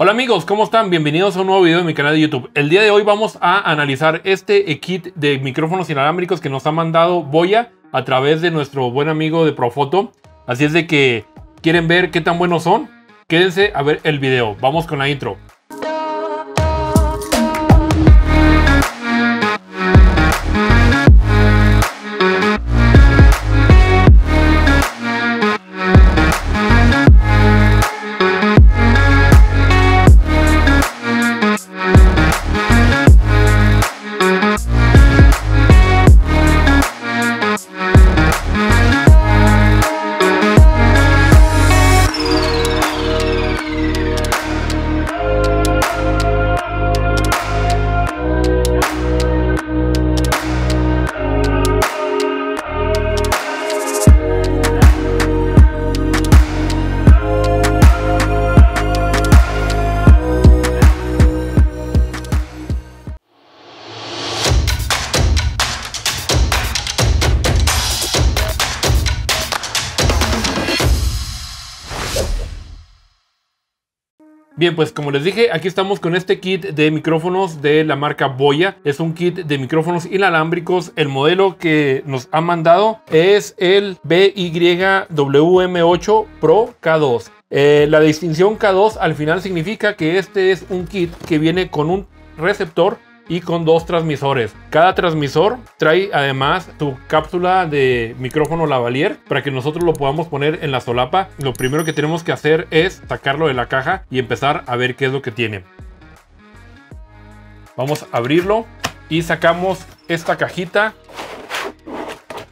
Hola amigos, ¿cómo están? Bienvenidos a un nuevo video de mi canal de YouTube. El día de hoy vamos a analizar este kit de micrófonos inalámbricos que nos ha mandado Boya a través de nuestro buen amigo de Profoto. Así es de que, ¿quieren ver qué tan buenos son? Quédense a ver el video. Vamos con la intro. Bien, pues como les dije, aquí estamos con este kit de micrófonos de la marca Boya. Es un kit de micrófonos inalámbricos. El modelo que nos ha mandado es el BYWM8 Pro K2. Eh, la distinción K2 al final significa que este es un kit que viene con un receptor y con dos transmisores. Cada transmisor trae además su cápsula de micrófono lavalier para que nosotros lo podamos poner en la solapa. Lo primero que tenemos que hacer es sacarlo de la caja y empezar a ver qué es lo que tiene. Vamos a abrirlo y sacamos esta cajita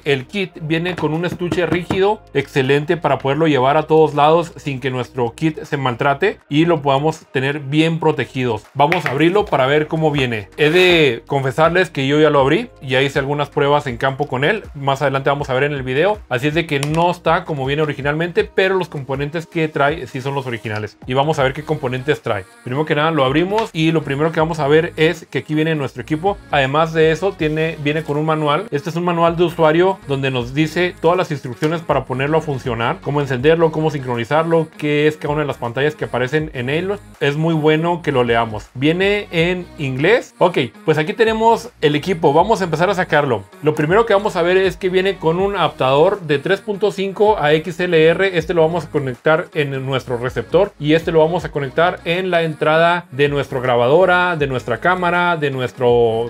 el kit viene con un estuche rígido excelente para poderlo llevar a todos lados sin que nuestro kit se maltrate y lo podamos tener bien protegidos. Vamos a abrirlo para ver cómo viene. He de confesarles que yo ya lo abrí y ya hice algunas pruebas en campo con él. Más adelante vamos a ver en el video. Así es de que no está como viene originalmente, pero los componentes que trae sí son los originales. Y vamos a ver qué componentes trae. Primero que nada lo abrimos y lo primero que vamos a ver es que aquí viene nuestro equipo. Además de eso, tiene, viene con un manual. Este es un manual de usuario donde nos dice todas las instrucciones para ponerlo a funcionar, cómo encenderlo, cómo sincronizarlo, qué es cada una de las pantallas que aparecen en él. Es muy bueno que lo leamos. Viene en inglés. Ok, pues aquí tenemos el equipo. Vamos a empezar a sacarlo. Lo primero que vamos a ver es que viene con un adaptador de 3.5 a XLR. Este lo vamos a conectar en nuestro receptor y este lo vamos a conectar en la entrada de nuestra grabadora, de nuestra cámara, de nuestra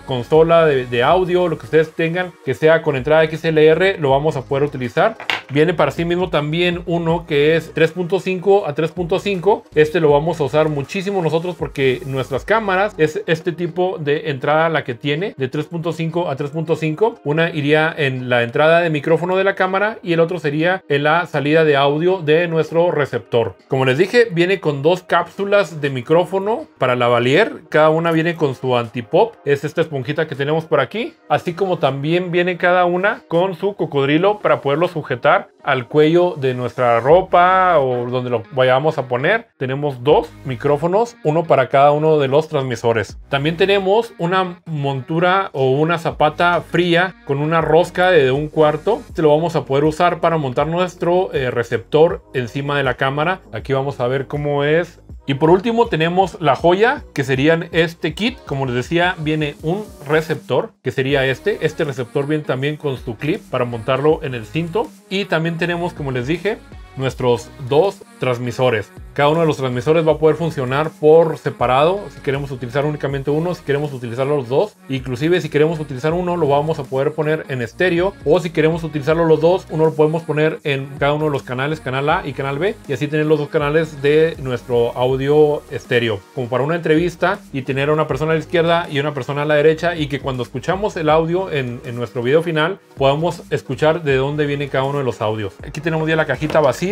consola de, de audio, lo que ustedes tengan que sea con entrada XLR lo vamos a poder utilizar. Viene para sí mismo también uno que es 3.5 a 3.5. Este lo vamos a usar muchísimo nosotros porque nuestras cámaras es este tipo de entrada la que tiene de 3.5 a 3.5. Una iría en la entrada de micrófono de la cámara y el otro sería en la salida de audio de nuestro receptor. Como les dije, viene con dos cápsulas de micrófono para la Valier. Cada una viene con su antipop. Es esta esponjita que tenemos por aquí. Así como también viene cada una con su cocodrilo para poderlo sujetar al cuello de nuestra ropa o donde lo vayamos a poner. Tenemos dos micrófonos, uno para cada uno de los transmisores. También tenemos una montura o una zapata fría con una rosca de un cuarto. Este lo vamos a poder usar para montar nuestro eh, receptor encima de la cámara. Aquí vamos a ver cómo es y por último tenemos la joya, que serían este kit. Como les decía, viene un receptor, que sería este. Este receptor viene también con su clip para montarlo en el cinto. Y también tenemos, como les dije, nuestros dos transmisores. Cada uno de los transmisores va a poder funcionar por separado. Si queremos utilizar únicamente uno, si queremos utilizar los dos. Inclusive si queremos utilizar uno, lo vamos a poder poner en estéreo. O si queremos utilizarlo los dos, uno lo podemos poner en cada uno de los canales, canal A y canal B. Y así tener los dos canales de nuestro audio estéreo. Como para una entrevista y tener a una persona a la izquierda y una persona a la derecha. Y que cuando escuchamos el audio en, en nuestro video final, podamos escuchar de dónde viene cada uno de los audios. Aquí tenemos ya la cajita vacía.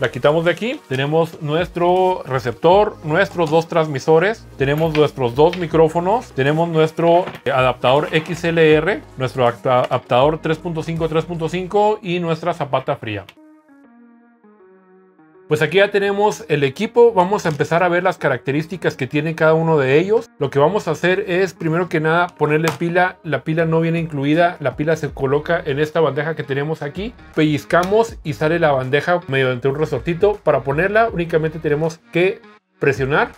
La quitamos de aquí. Tenemos nuestro receptor, nuestros dos transmisores, tenemos nuestros dos micrófonos, tenemos nuestro adaptador XLR, nuestro adaptador 3.5 3.5 y nuestra zapata fría. Pues aquí ya tenemos el equipo, vamos a empezar a ver las características que tiene cada uno de ellos. Lo que vamos a hacer es primero que nada ponerle pila, la pila no viene incluida, la pila se coloca en esta bandeja que tenemos aquí, pellizcamos y sale la bandeja mediante un resortito. Para ponerla únicamente tenemos que presionar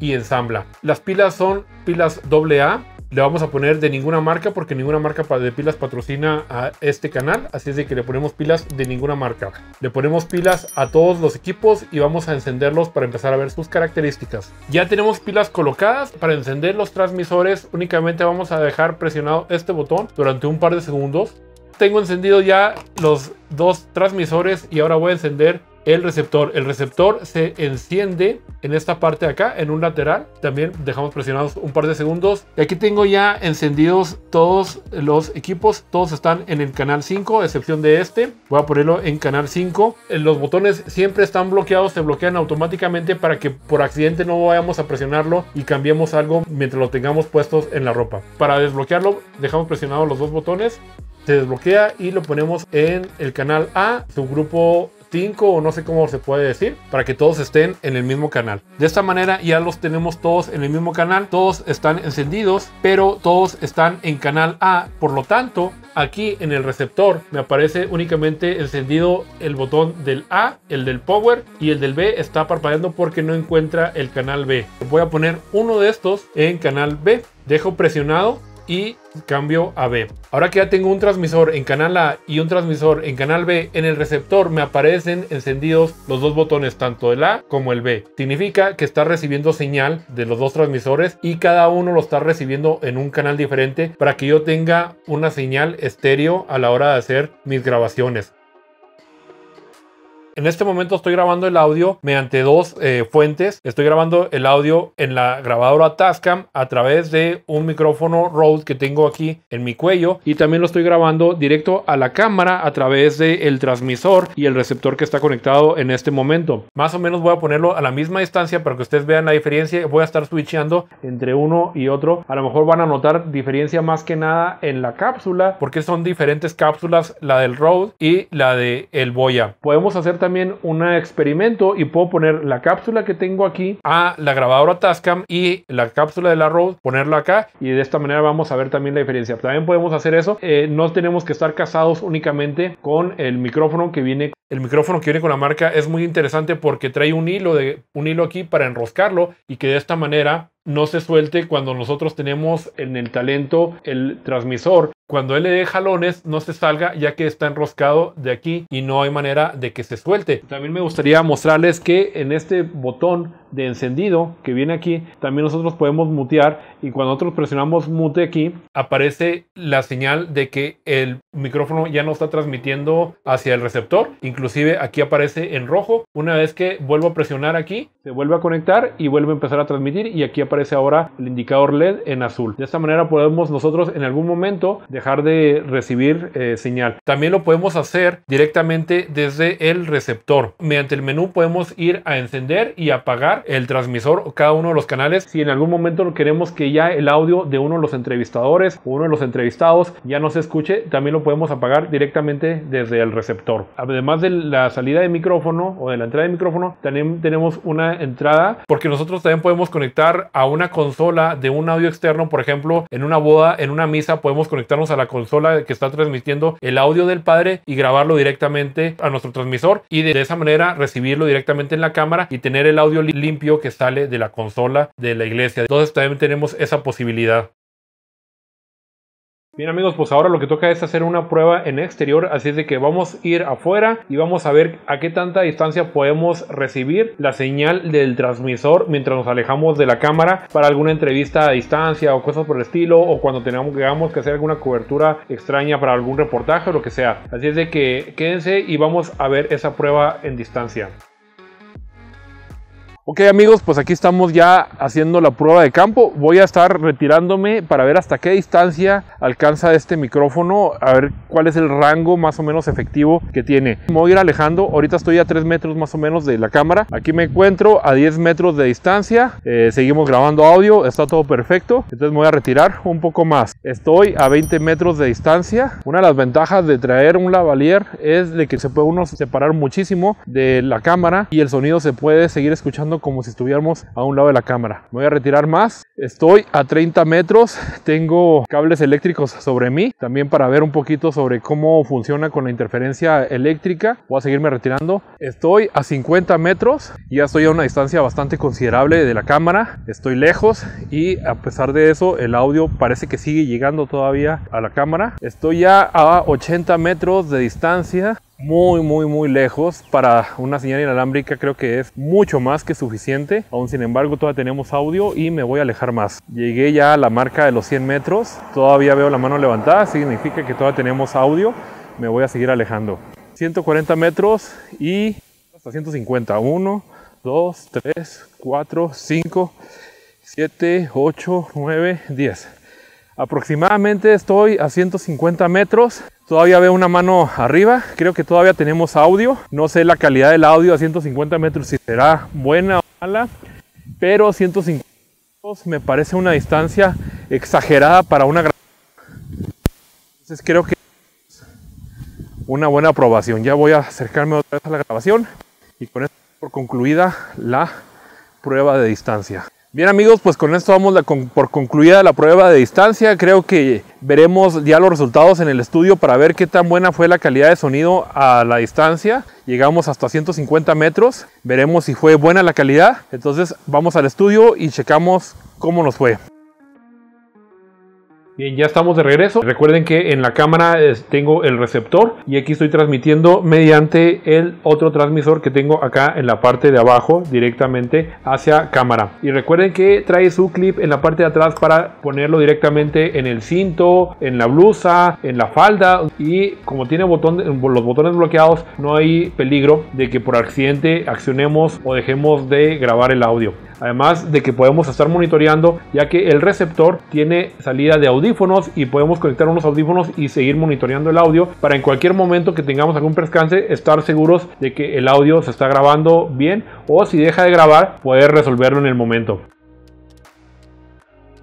y ensambla. Las pilas son pilas AA le vamos a poner de ninguna marca porque ninguna marca de pilas patrocina a este canal. Así es de que le ponemos pilas de ninguna marca. Le ponemos pilas a todos los equipos y vamos a encenderlos para empezar a ver sus características. Ya tenemos pilas colocadas. Para encender los transmisores únicamente vamos a dejar presionado este botón durante un par de segundos. Tengo encendido ya los dos transmisores y ahora voy a encender el receptor. El receptor se enciende en esta parte de acá, en un lateral. También dejamos presionados un par de segundos. Y aquí tengo ya encendidos todos los equipos. Todos están en el canal 5, excepción de este. Voy a ponerlo en canal 5. Los botones siempre están bloqueados, se bloquean automáticamente para que por accidente no vayamos a presionarlo y cambiemos algo mientras lo tengamos puestos en la ropa. Para desbloquearlo, dejamos presionados los dos botones. Se desbloquea y lo ponemos en el canal A, su grupo 5 o no sé cómo se puede decir, para que todos estén en el mismo canal. De esta manera ya los tenemos todos en el mismo canal, todos están encendidos, pero todos están en canal A. Por lo tanto, aquí en el receptor me aparece únicamente encendido el botón del A, el del power y el del B está parpadeando porque no encuentra el canal B. Voy a poner uno de estos en canal B. Dejo presionado y cambio a B. Ahora que ya tengo un transmisor en canal A y un transmisor en canal B, en el receptor me aparecen encendidos los dos botones, tanto el A como el B. Significa que está recibiendo señal de los dos transmisores y cada uno lo está recibiendo en un canal diferente para que yo tenga una señal estéreo a la hora de hacer mis grabaciones. En este momento estoy grabando el audio mediante dos eh, fuentes. Estoy grabando el audio en la grabadora Tascam a través de un micrófono Rode que tengo aquí en mi cuello y también lo estoy grabando directo a la cámara a través del transmisor y el receptor que está conectado en este momento. Más o menos voy a ponerlo a la misma distancia para que ustedes vean la diferencia. Voy a estar switchando entre uno y otro. A lo mejor van a notar diferencia más que nada en la cápsula porque son diferentes cápsulas, la del Rode y la de el Boya. Podemos hacer también también un experimento y puedo poner la cápsula que tengo aquí a la grabadora Tascam y la cápsula de la Rode, ponerla acá y de esta manera vamos a ver también la diferencia. También podemos hacer eso. Eh, no tenemos que estar casados únicamente con el micrófono que viene el micrófono que viene con la marca es muy interesante porque trae un hilo de un hilo aquí para enroscarlo y que de esta manera no se suelte cuando nosotros tenemos en el talento el transmisor. Cuando él le dé jalones no se salga ya que está enroscado de aquí y no hay manera de que se suelte. También me gustaría mostrarles que en este botón de encendido que viene aquí también nosotros podemos mutear y cuando nosotros presionamos mute aquí aparece la señal de que el micrófono ya no está transmitiendo hacia el receptor. Inclusive aquí aparece en rojo. Una vez que vuelvo a presionar aquí se vuelve a conectar y vuelve a empezar a transmitir y aquí aparece ahora el indicador LED en azul. De esta manera podemos nosotros en algún momento dejar de recibir eh, señal. También lo podemos hacer directamente desde el receptor. Mediante el menú podemos ir a encender y apagar el transmisor o cada uno de los canales. Si en algún momento queremos que ya el audio de uno de los entrevistadores o uno de los entrevistados ya no se escuche, también lo podemos apagar directamente desde el receptor. Además de la salida de micrófono o de la entrada de micrófono, también tenemos una entrada porque nosotros también podemos conectar a una consola de un audio externo, por ejemplo, en una boda, en una misa, podemos conectarnos a la consola que está transmitiendo el audio del padre y grabarlo directamente a nuestro transmisor y de esa manera recibirlo directamente en la cámara y tener el audio limpio que sale de la consola de la iglesia. Entonces también tenemos esa posibilidad. Bien amigos, pues ahora lo que toca es hacer una prueba en exterior, así es de que vamos a ir afuera y vamos a ver a qué tanta distancia podemos recibir la señal del transmisor mientras nos alejamos de la cámara para alguna entrevista a distancia o cosas por el estilo o cuando tengamos, que hacer alguna cobertura extraña para algún reportaje o lo que sea. Así es de que quédense y vamos a ver esa prueba en distancia. Ok amigos, pues aquí estamos ya haciendo la prueba de campo. Voy a estar retirándome para ver hasta qué distancia alcanza este micrófono, a ver cuál es el rango más o menos efectivo que tiene. Me voy a ir alejando, ahorita estoy a 3 metros más o menos de la cámara. Aquí me encuentro a 10 metros de distancia, eh, seguimos grabando audio, está todo perfecto. Entonces me voy a retirar un poco más. Estoy a 20 metros de distancia. Una de las ventajas de traer un lavalier es de que se puede uno separar muchísimo de la cámara y el sonido se puede seguir escuchando como si estuviéramos a un lado de la cámara. Me voy a retirar más. Estoy a 30 metros. Tengo cables eléctricos sobre mí. También para ver un poquito sobre cómo funciona con la interferencia eléctrica. Voy a seguirme retirando. Estoy a 50 metros. Ya estoy a una distancia bastante considerable de la cámara. Estoy lejos y a pesar de eso el audio parece que sigue llegando todavía a la cámara. Estoy ya a 80 metros de distancia muy muy muy lejos para una señal inalámbrica. Creo que es mucho más que suficiente. Aún sin embargo todavía tenemos audio y me voy a alejar más. Llegué ya a la marca de los 100 metros. Todavía veo la mano levantada. Significa que todavía tenemos audio. Me voy a seguir alejando. 140 metros y hasta 150 1 2 3 4 5 7 8 9 10 aproximadamente estoy a 150 metros Todavía veo una mano arriba, creo que todavía tenemos audio. No sé la calidad del audio a 150 metros si será buena o mala, pero 150 metros me parece una distancia exagerada para una grabación. Entonces creo que es una buena aprobación. Ya voy a acercarme otra vez a la grabación y con esto por concluida la prueba de distancia. Bien amigos, pues con esto vamos por concluida la prueba de distancia. Creo que veremos ya los resultados en el estudio para ver qué tan buena fue la calidad de sonido a la distancia. Llegamos hasta 150 metros. Veremos si fue buena la calidad. Entonces vamos al estudio y checamos cómo nos fue. Bien, ya estamos de regreso. Recuerden que en la cámara tengo el receptor y aquí estoy transmitiendo mediante el otro transmisor que tengo acá en la parte de abajo directamente hacia cámara. Y recuerden que trae su clip en la parte de atrás para ponerlo directamente en el cinto, en la blusa, en la falda y como tiene botón, los botones bloqueados no hay peligro de que por accidente accionemos o dejemos de grabar el audio. Además de que podemos estar monitoreando ya que el receptor tiene salida de audífonos y podemos conectar unos audífonos y seguir monitoreando el audio para en cualquier momento que tengamos algún percance estar seguros de que el audio se está grabando bien o si deja de grabar poder resolverlo en el momento.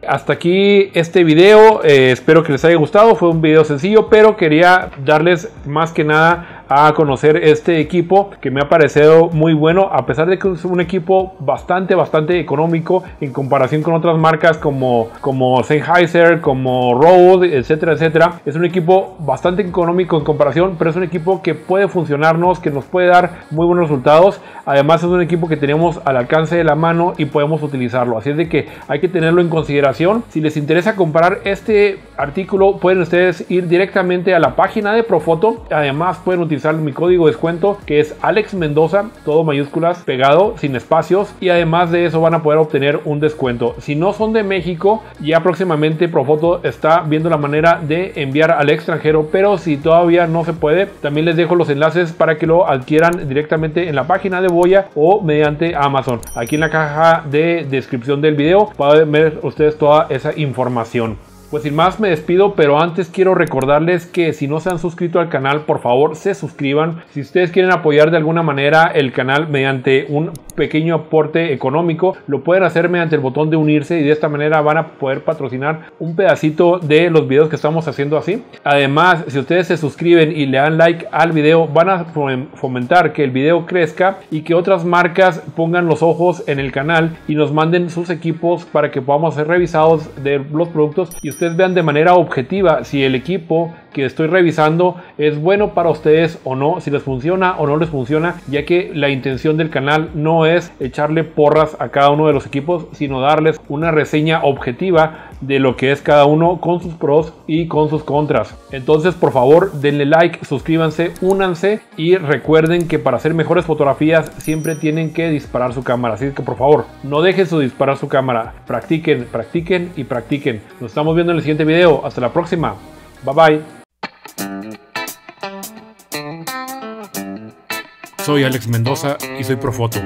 Hasta aquí este video, eh, espero que les haya gustado, fue un video sencillo pero quería darles más que nada a conocer este equipo que me ha parecido muy bueno a pesar de que es un equipo bastante bastante económico en comparación con otras marcas como como Sennheiser como Rode etcétera etcétera. Es un equipo bastante económico en comparación pero es un equipo que puede funcionarnos que nos puede dar muy buenos resultados. Además es un equipo que tenemos al alcance de la mano y podemos utilizarlo. Así es de que hay que tenerlo en consideración. Si les interesa comprar este artículo pueden ustedes ir directamente a la página de Profoto. Además pueden utilizar mi código de descuento que es Alex Mendoza, todo mayúsculas, pegado, sin espacios y además de eso van a poder obtener un descuento. Si no son de México, ya próximamente Profoto está viendo la manera de enviar al extranjero, pero si todavía no se puede, también les dejo los enlaces para que lo adquieran directamente en la página de Boya o mediante Amazon. Aquí en la caja de descripción del video pueden ver ustedes toda esa información. Pues sin más me despido, pero antes quiero recordarles que si no se han suscrito al canal, por favor se suscriban. Si ustedes quieren apoyar de alguna manera el canal mediante un pequeño aporte económico, lo pueden hacer mediante el botón de unirse y de esta manera van a poder patrocinar un pedacito de los videos que estamos haciendo así. Además, si ustedes se suscriben y le dan like al video, van a fomentar que el video crezca y que otras marcas pongan los ojos en el canal y nos manden sus equipos para que podamos ser revisados de los productos y ustedes vean de manera objetiva si el equipo que estoy revisando es bueno para ustedes o no, si les funciona o no les funciona, ya que la intención del canal no es echarle porras a cada uno de los equipos, sino darles una reseña objetiva de lo que es cada uno con sus pros y con sus contras. Entonces, por favor, denle like, suscríbanse, únanse y recuerden que para hacer mejores fotografías siempre tienen que disparar su cámara. Así que, por favor, no dejen su disparar su cámara. Practiquen, practiquen y practiquen. Nos estamos viendo en el siguiente video. Hasta la próxima. Bye bye. Soy Alex Mendoza y soy Profoto.